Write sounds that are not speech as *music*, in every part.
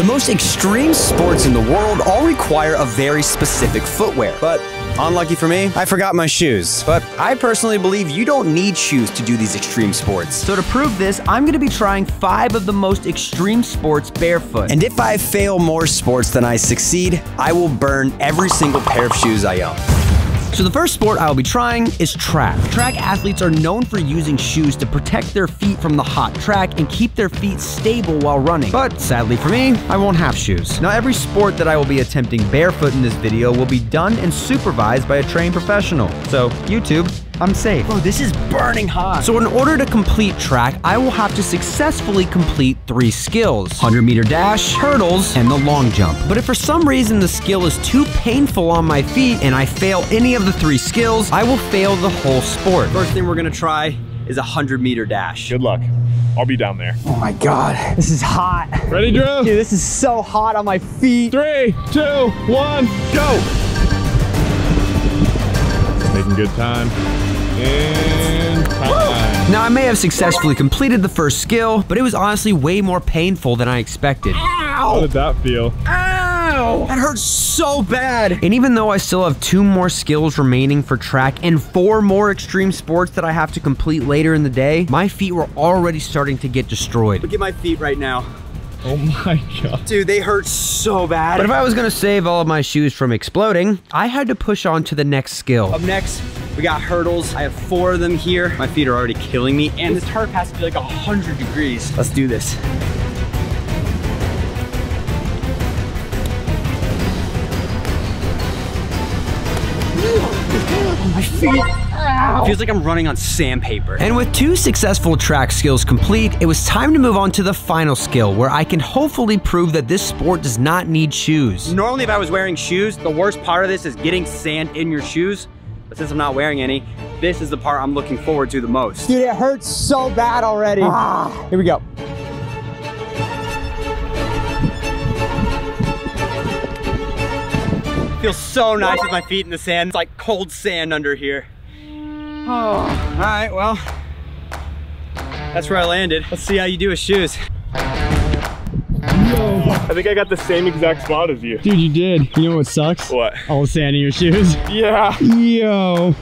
The most extreme sports in the world all require a very specific footwear. But unlucky for me, I forgot my shoes. But I personally believe you don't need shoes to do these extreme sports. So to prove this, I'm gonna be trying five of the most extreme sports barefoot. And if I fail more sports than I succeed, I will burn every single pair of shoes I own. So the first sport I will be trying is track. Track athletes are known for using shoes to protect their feet from the hot track and keep their feet stable while running. But sadly for me, I won't have shoes. Now every sport that I will be attempting barefoot in this video will be done and supervised by a trained professional. So YouTube, I'm safe. Oh, this is burning hot. So in order to complete track, I will have to successfully complete three skills. 100 meter dash, hurdles, and the long jump. But if for some reason the skill is too painful on my feet and I fail any of the three skills, I will fail the whole sport. First thing we're gonna try is a 100 meter dash. Good luck. I'll be down there. Oh my God, this is hot. Ready, Drew? Dude, this is so hot on my feet. Three, two, one, go! Making good time. Now I may have successfully completed the first skill, but it was honestly way more painful than I expected. How did that feel? Ow! That hurts so bad. And even though I still have two more skills remaining for track and four more extreme sports that I have to complete later in the day, my feet were already starting to get destroyed. Look at my feet right now. Oh my god. Dude, they hurt so bad. But if I was gonna save all of my shoes from exploding, I had to push on to the next skill. Up next, we got hurdles. I have four of them here. My feet are already killing me, and this tarp has to be like 100 degrees. Let's do this. My feet. Feels like I'm running on sandpaper. And with two successful track skills complete, it was time to move on to the final skill, where I can hopefully prove that this sport does not need shoes. Normally, if I was wearing shoes, the worst part of this is getting sand in your shoes. But since I'm not wearing any, this is the part I'm looking forward to the most. Dude, it hurts so bad already. Ah. Here we go. Feels so nice with my feet in the sand. It's like cold sand under here. Oh, all right, well, that's where I landed. Let's see how you do with shoes. I think I got the same exact spot as you. Dude, you did. You know what sucks? What? All the sand in your shoes. *laughs* Yeah. Yo.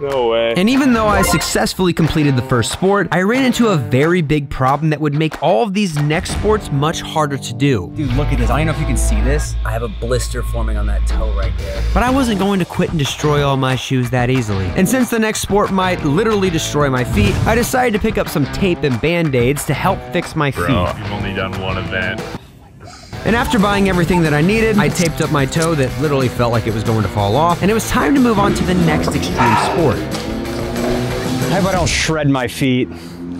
No way. And even though I successfully completed the first sport, I ran into a very big problem that would make all of these next sports much harder to do. Dude, look at this. I don't know if you can see this. I have a blister forming on that toe right there. But I wasn't going to quit and destroy all my shoes that easily. And since the next sport might literally destroy my feet, I decided to pick up some tape and band-aids to help fix my Bro, feet. You've done one event. And after buying everything that I needed, I taped up my toe that literally felt like it was going to fall off, and it was time to move on to the next extreme sport. How about I don't shred my feet.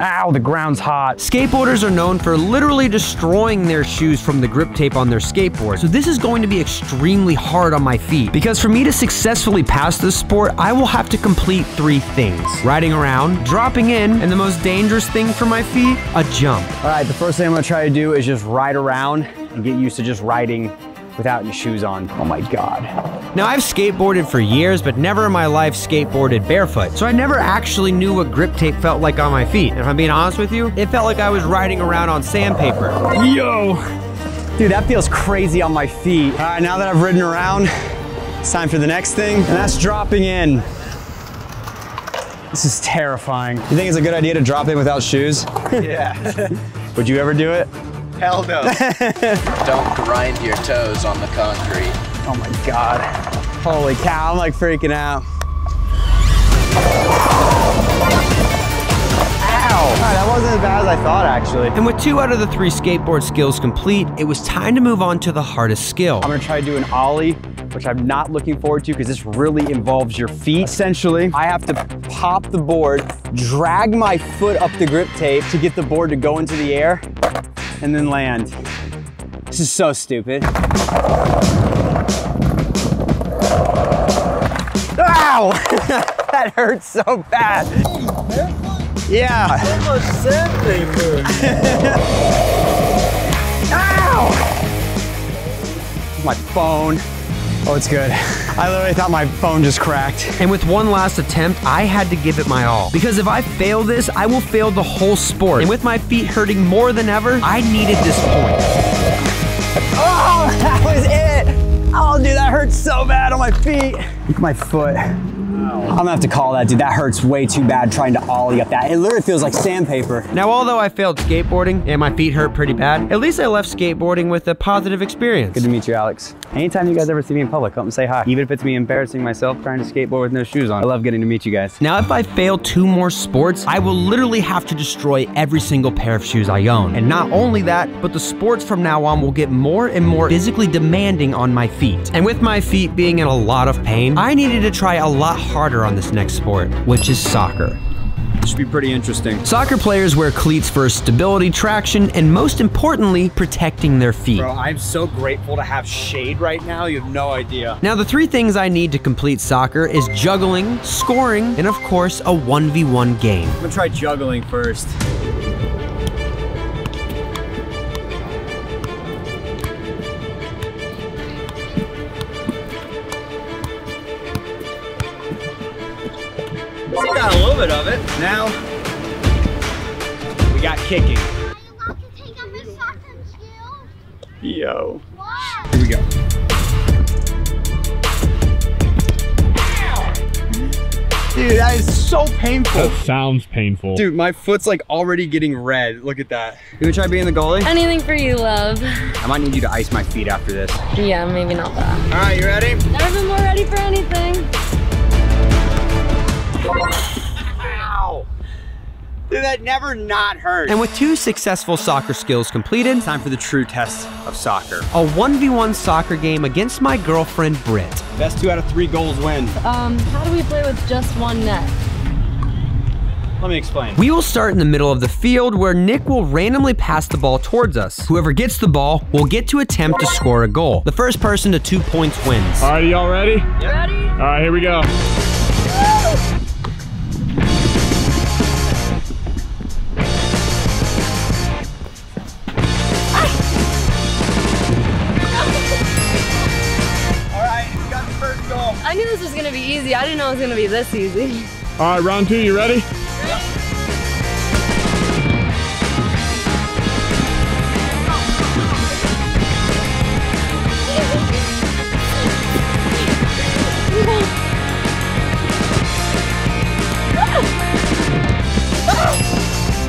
Ow, the ground's hot. Skateboarders are known for literally destroying their shoes from the grip tape on their skateboard. So this is going to be extremely hard on my feet because for me to successfully pass this sport, I will have to complete three things. Riding around, dropping in, and the most dangerous thing for my feet, a jump. All right, the first thing I'm gonna try to do is just ride around and get used to just riding without any shoes on. Oh my God. Now I've skateboarded for years, but never in my life skateboarded barefoot. So I never actually knew what grip tape felt like on my feet. And if I'm being honest with you, it felt like I was riding around on sandpaper. Yo. Dude, that feels crazy on my feet. All right, now that I've ridden around, it's time for the next thing, and that's dropping in. This is terrifying. You think it's a good idea to drop in without shoes? *laughs* Yeah. *laughs* Would you ever do it? Hell no. *laughs* Don't grind your toes on the concrete. Oh my God. Holy cow, I'm like freaking out. Ow! Right, that wasn't as bad as I thought, actually. And with two out of the three skateboard skills complete, it was time to move on to the hardest skill. I'm gonna try to do an ollie, which I'm not looking forward to because this really involves your feet. Essentially, I have to pop the board, drag my foot up the grip tape to get the board to go into the air, and then land. This is so stupid. Ow! *laughs* that hurts so bad. Yeah. Ow! *laughs* My phone. Oh, it's good. I literally thought my phone just cracked. And with one last attempt, I had to give it my all. Because if I fail this, I will fail the whole sport. And with my feet hurting more than ever, I needed this point. Dude, that hurts so bad on my feet. My foot. I'm gonna have to call that, dude. That hurts way too bad trying to ollie up that. It literally feels like sandpaper. Now, although I failed skateboarding and my feet hurt pretty bad, at least I left skateboarding with a positive experience. Good to meet you, Alex. Anytime you guys ever see me in public, come and say hi. Even if it's me embarrassing myself trying to skateboard with no shoes on. I love getting to meet you guys. Now, if I fail two more sports, I will literally have to destroy every single pair of shoes I own. And not only that, but the sports from now on will get more and more physically demanding on my feet. And with my feet being in a lot of pain, I needed to try a lot harder on this next sport, which is soccer. This should be pretty interesting. Soccer players wear cleats for stability, traction, and most importantly, protecting their feet. Bro, I'm so grateful to have shade right now. You have no idea. Now, the three things I need to complete soccer is juggling, scoring, and of course, a 1v1 game. I'm gonna try juggling first. Still got a little bit of it. Now, we got kicking. Are you about to take up his soccer skills? Yo. Why? Here we go. Dude, that is so painful. That sounds painful. Dude, my foot's like already getting red. Look at that. You gonna try being the goalie? Anything for you, love. I might need you to ice my feet after this. Yeah, maybe not that. All right, you ready? Never been more ready that never not hurt. And with two successful soccer skills completed, time for the true test of soccer. a 1v1 soccer game against my girlfriend Britt. Best two out of three goals win. Um, how do we play with just one net? Let me explain. We will start in the middle of the field where Nick will randomly pass the ball towards us. Whoever gets the ball will get to attempt to score a goal. The first person to two points wins. All right, y'all ready? Ready? All right, here we go. Easy. I didn't know it was gonna be this easy. All right, round two, you ready?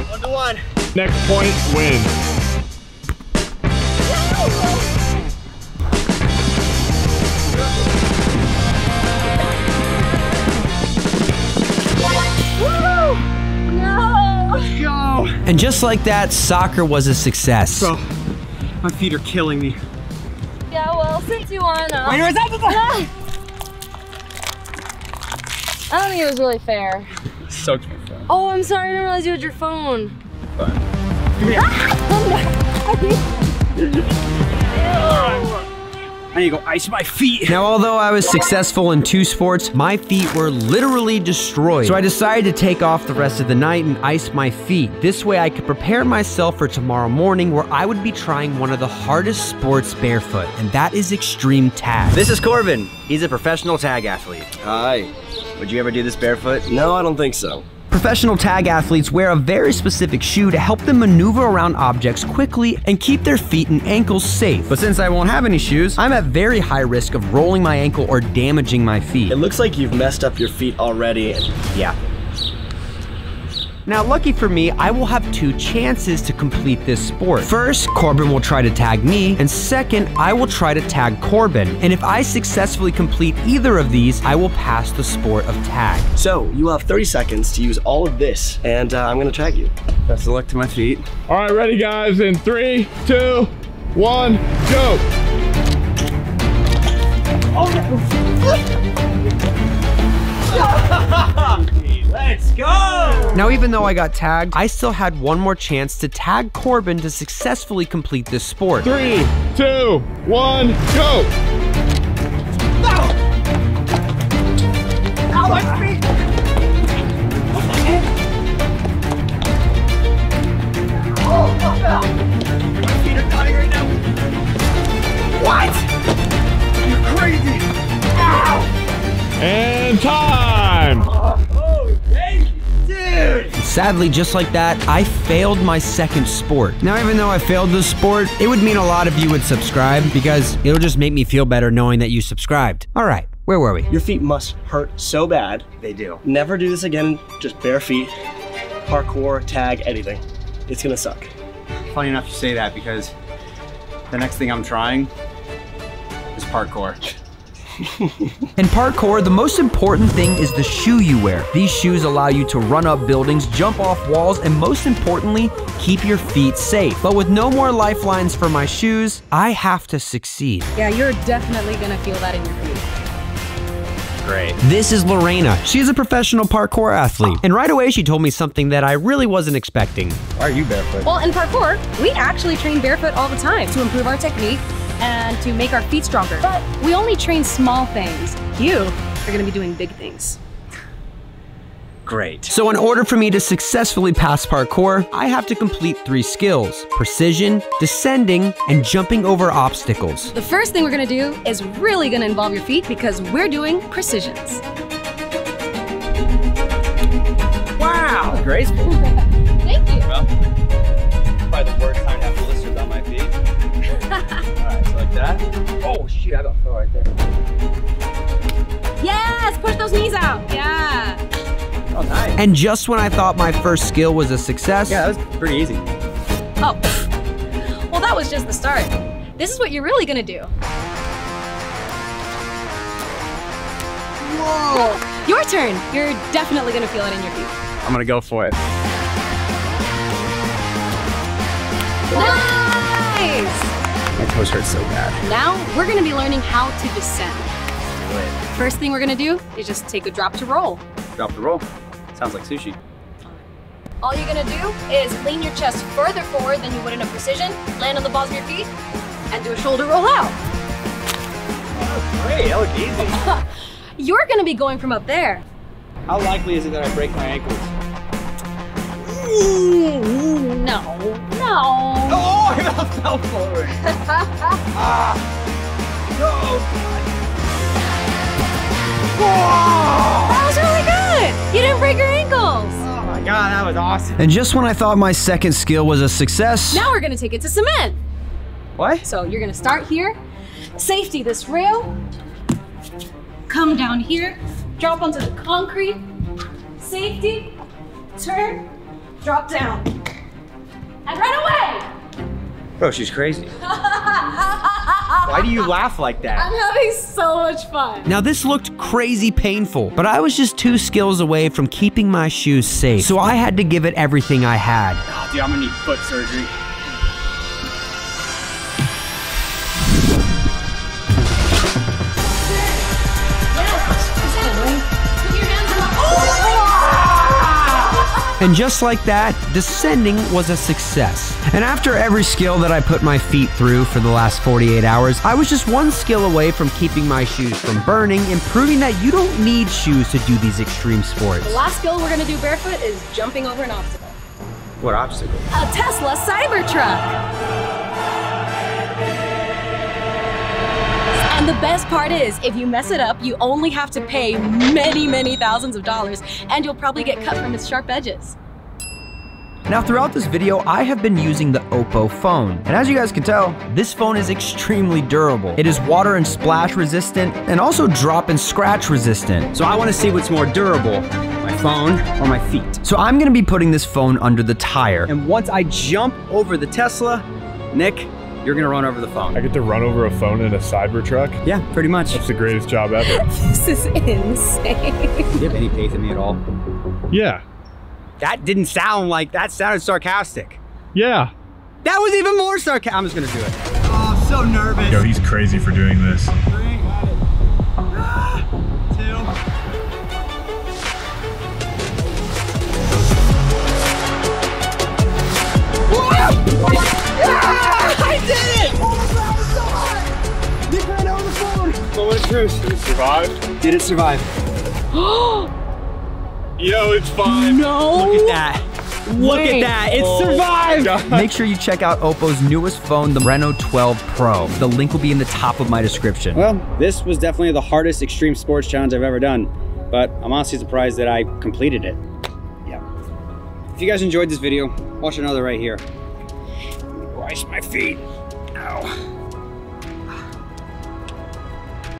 One to one. Next point wins. And just like that, soccer was a success. Bro, my feet are killing me. Yeah, well, since you won, uh, Wait, where's that? *laughs* I don't think it was really fair. Soaked my phone. Oh, I'm sorry. I didn't realize you had your phone. *laughs* *laughs* I need to go ice my feet. Now, although I was successful in two sports, my feet were literally destroyed. So I decided to take off the rest of the night and ice my feet. This way I could prepare myself for tomorrow morning where I would be trying one of the hardest sports barefoot, and that is extreme tag. This is Corbin. He's a professional tag athlete. Hi. Would you ever do this barefoot? No, I don't think so. Professional tag athletes wear a very specific shoe to help them maneuver around objects quickly and keep their feet and ankles safe. But since I won't have any shoes, I'm at very high risk of rolling my ankle or damaging my feet. It looks like you've messed up your feet already. Yeah. Now, lucky for me, I will have two chances to complete this sport. First, Corbin will try to tag me, and second, I will try to tag Corbin. And if I successfully complete either of these, I will pass the sport of tag. So, you have 30 seconds to use all of this, and uh, I'm gonna tag you. Best of luck to my feet. All right, ready, guys? In three, two, one, go. *laughs* *laughs* Let's go! Now, even though I got tagged, I still had one more chance to tag Corbin to successfully complete this sport. Three, two, one, go! Ow! What? Oh, What? You're crazy! Ow! And time! Sadly, just like that, I failed my second sport. Now, even though I failed this sport, it would mean a lot if you would subscribe because it'll just make me feel better knowing that you subscribed. All right, where were we? Your feet must hurt so bad. They do. Never do this again. Just bare feet, parkour, tag, anything. It's gonna suck. Funny enough you say that because the next thing I'm trying is parkour. *laughs* In parkour, the most important thing is the shoe you wear. These shoes allow you to run up buildings, jump off walls, and most importantly, keep your feet safe. But with no more lifelines for my shoes, I have to succeed. Yeah, you're definitely gonna feel that in your feet. Great. This is Lorena. She is a professional parkour athlete. And right away, she told me something that I really wasn't expecting. Why are you barefoot? Well, in parkour, we actually train barefoot all the time to improve our technique and to make our feet stronger. But we only train small things. You are gonna be doing big things. Great. So, in order for me to successfully pass parkour, I have to complete three skills precision, descending, and jumping over obstacles. The first thing we're gonna do is really gonna involve your feet because we're doing precisions. Wow. Graceful. *laughs* Thank you. Probably that. Oh shoot, I got foot right there. Yes, push those knees out. Yeah. Oh nice. And just when I thought my first skill was a success, Yeah, that was pretty easy. Oh, well, that was just the start. This is what you're really gonna do. Whoa! Your turn. You're definitely gonna feel it in your feet. I'm gonna go for it. Nice! My toes hurt so bad. Now we're gonna be learning how to descend. First thing we're gonna do is just take a drop to roll. Drop to roll. Sounds like sushi. All you're gonna do is lean your chest further forward than you would in a precision, land on the balls of your feet, and do a shoulder roll out. Great, that looked easy. *laughs* You're gonna be going from up there. How likely is it that I break my ankles? Mm, No, no. Oh, I fell forward. *laughs* Ah, that was really good. You didn't break your ankles. Oh my god, that was awesome. and just when I thought my second skill was a success, Now we're gonna take it to cement. What? So you're gonna start here, safety this rail, come down here, drop onto the concrete, safety, turn, drop down, and run away. Bro, she's crazy. Why do you laugh like that? I'm having so much fun. Now, this looked crazy painful, but I was just two skills away from keeping my shoes safe, so I had to give it everything I had. Oh, dude, I'm gonna need foot surgery. And just like that, descending was a success. And after every skill that I put my feet through for the last 48 hours, I was just one skill away from keeping my shoes from burning and proving that you don't need shoes to do these extreme sports. The last skill we're gonna do barefoot is jumping over an obstacle. What obstacle? A Tesla Cybertruck. And the best part is, if you mess it up, you only have to pay many, many thousands of dollars, and you'll probably get cut from its sharp edges. Now, throughout this video, I have been using the Oppo phone. And as you guys can tell, this phone is extremely durable. It is water and splash resistant and also drop and scratch resistant. So I want to see what's more durable, my phone or my feet. So I'm gonna be putting this phone under the tire. And once I jump over the Tesla, Nick, you're gonna run over the phone. I get to run over a phone in a Cybertruck. Yeah, pretty much. That's the greatest job ever. *laughs* This is insane. Do you have any faith in me at all? yeah. That didn't sound like that sounded sarcastic. Yeah. That was even more sarcastic. I'm just gonna do it. Oh, I'm so nervous. Yo, he's crazy for doing this. Ah, *laughs* Moment of truth. Did it survive? Did it survive? *gasps* Yo, it's fine. no. Look at that. Look at that. It oh survived. Make sure you check out Oppo's newest phone, the Reno 12 Pro. The link will be in the top of my description. Well, this was definitely the hardest extreme sports challenge I've ever done, but I'm honestly surprised that I completed it. Yeah. If you guys enjoyed this video, watch another right here. Rice my feet. Ow.